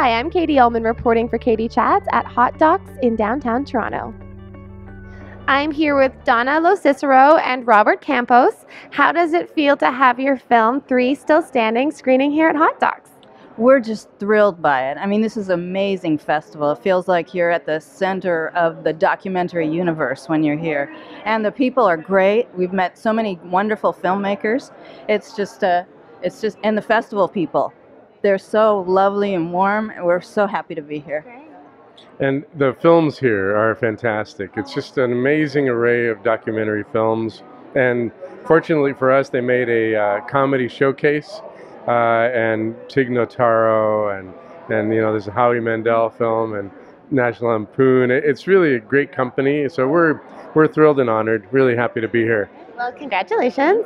Hi, I'm Katie Uhlmann reporting for Katie Chats at Hot Docs in downtown Toronto. I'm here with Donna LoCicero and Robert Campos. How does it feel to have your film Three Still Standing screening here at Hot Docs? We're just thrilled by it. I mean, this is an amazing festival. It feels like you're at the center of the documentary universe when you're here. And the people are great. We've met so many wonderful filmmakers. It's just, uh, it's just, and the festival people. They're so lovely and warm. And we're so happy to be here. And the films here are fantastic. It's just an amazing array of documentary films. And fortunately for us, they made a uh, comedy showcase. Uh, and Tig Notaro, and, and you know, there's a Howie Mandel film, and National Lampoon. It's really a great company. So we're, we're thrilled and honored, really happy to be here. Well, congratulations.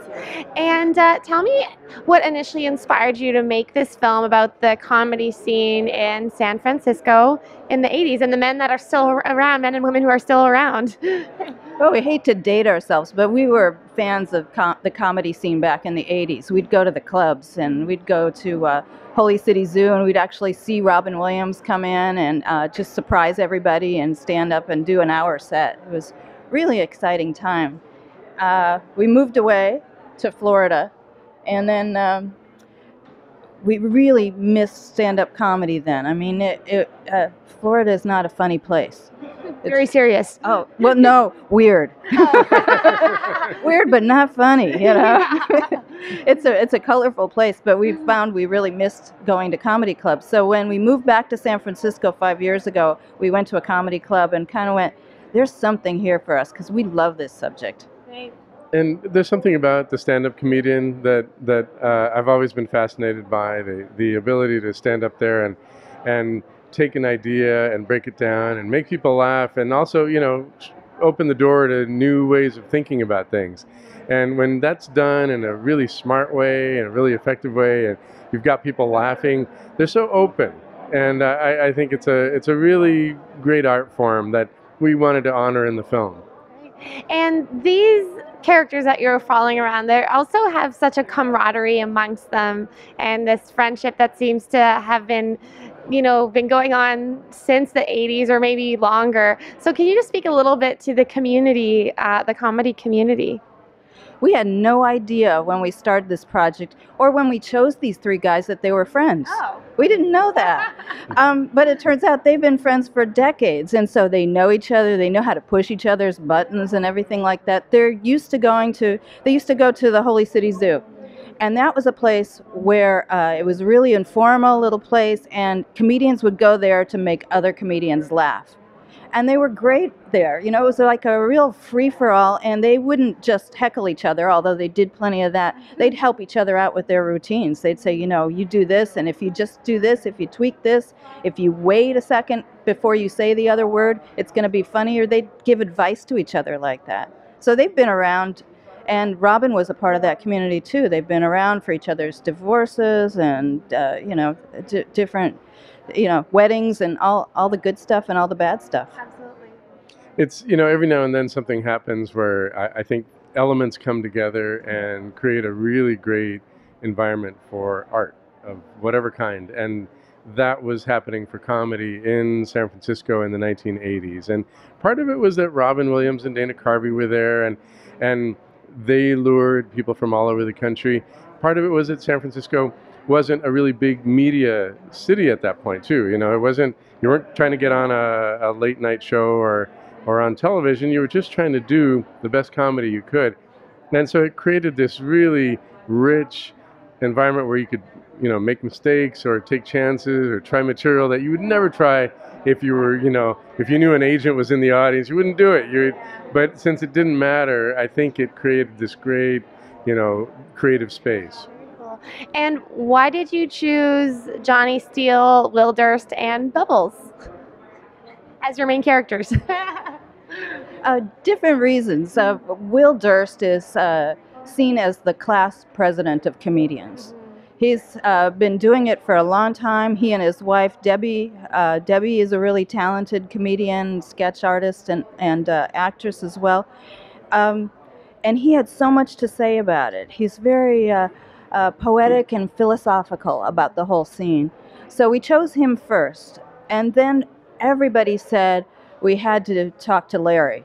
And uh, tell me what initially inspired you to make this film about the comedy scene in San Francisco in the 80s and the men that are still around, men and women who are still around. well, we hate to date ourselves, but we were fans of com- the comedy scene back in the 80s. We'd go to the clubs and we'd go to uh, Holy City Zoo and we'd actually see Robin Williams come in and uh, just surprise everybody and stand up and do an hour set. It was really exciting time uh, we moved away to Florida, and then um, we really missed stand-up comedy. Then, I mean, it, it uh, Florida is not a funny place. Very serious. Oh well, no, weird. weird, but not funny. You know, it's a it's a colorful place, but we found we really missed going to comedy clubs. So when we moved back to San Francisco five years ago, we went to a comedy club and kind of went, "There's something here for us," because we love this subject. And there's something about the stand-up comedian that that uh, I've always been fascinated by the the ability to stand up there and and take an idea and break it down and make people laugh and also you know open the door to new ways of thinking about things. And when that's done in a really smart way and a really effective way, and you've got people laughing, they're so open. And I, I think it's a it's a really great art form that we wanted to honor in the film. And these characters that you're following around, they also have such a camaraderie amongst them and this friendship that seems to have been you know been going on since the 80s or maybe longer so can you just speak a little bit to the community uh, the comedy community we had no idea when we started this project or when we chose these three guys that they were friends. Oh. We didn't know that. um, but it turns out they've been friends for decades. And so they know each other. They know how to push each other's buttons and everything like that. They're used to going to, they used to go to the Holy City Zoo. And that was a place where uh, it was really informal little place, and comedians would go there to make other comedians laugh and they were great there. You know, it was like a real free for all, and they wouldn't just heckle each other, although they did plenty of that. They'd help each other out with their routines. They'd say, you know, you do this, and if you just do this, if you tweak this, if you wait a second before you say the other word, it's going to be funnier. They'd give advice to each other like that. So they've been around. And Robin was a part of that community too. They've been around for each other's divorces and, uh, you know, d- different you know, weddings and all, all the good stuff and all the bad stuff. Absolutely. It's, you know, every now and then something happens where I, I think elements come together and create a really great environment for art of whatever kind. And that was happening for comedy in San Francisco in the 1980s. And part of it was that Robin Williams and Dana Carvey were there and, and they lured people from all over the country. Part of it was that San Francisco wasn't a really big media city at that point too. You know, it wasn't you weren't trying to get on a, a late night show or or on television. You were just trying to do the best comedy you could, and so it created this really rich environment where you could you know make mistakes or take chances or try material that you would never try if you were you know if you knew an agent was in the audience you wouldn't do it you but since it didn't matter i think it created this great you know creative space and why did you choose Johnny Steele, Will Durst, and Bubbles as your main characters? uh, different reasons. Uh, Will Durst is uh, seen as the class president of comedians. He's uh, been doing it for a long time. He and his wife, Debbie, uh, Debbie is a really talented comedian, sketch artist, and, and uh, actress as well. Um, and he had so much to say about it. He's very uh, poetic and philosophical about the whole scene. So we chose him first. And then everybody said we had to talk to Larry.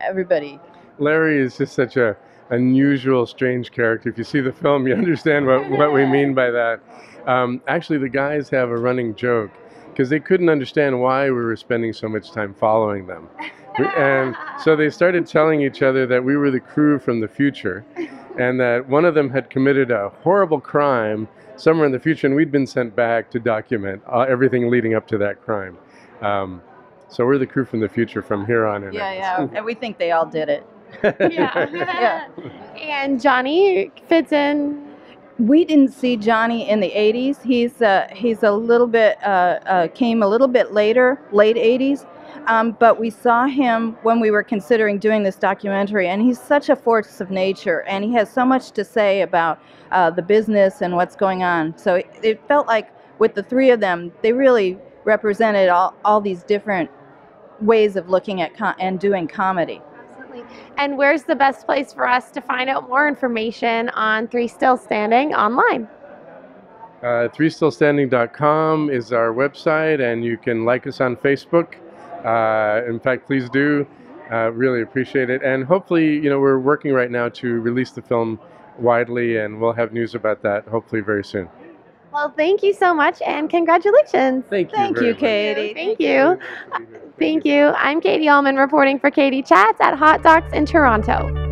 Everybody. Larry is just such a unusual, strange character. If you see the film, you understand what, what we mean by that. Um, actually, the guys have a running joke because they couldn't understand why we were spending so much time following them. And so they started telling each other that we were the crew from the future and that one of them had committed a horrible crime somewhere in the future and we'd been sent back to document uh, everything leading up to that crime. Um, so we're the crew from the future from here on in. Yeah, yeah. and we think they all did it. Yeah. Yeah. And Johnny fits in. We didn't see Johnny in the 80s. He's uh, he's a little bit uh, uh, came a little bit later, late 80s. Um, but we saw him when we were considering doing this documentary, and he's such a force of nature, and he has so much to say about uh, the business and what's going on. So it, it felt like with the three of them, they really represented all, all these different ways of looking at and doing comedy. Absolutely. And where's the best place for us to find out more information on Three Still Standing online? Uh, threestillstanding.com is our website, and you can like us on Facebook. Uh, in fact, please do. Uh, really appreciate it. And hopefully, you know, we're working right now to release the film widely, and we'll have news about that hopefully very soon. Well, thank you so much and congratulations. Thank you. Thank you, much. Katie. Thank you. Thank you. I'm Katie Uhlmann reporting for Katie Chats at Hot Docs in Toronto.